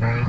Right.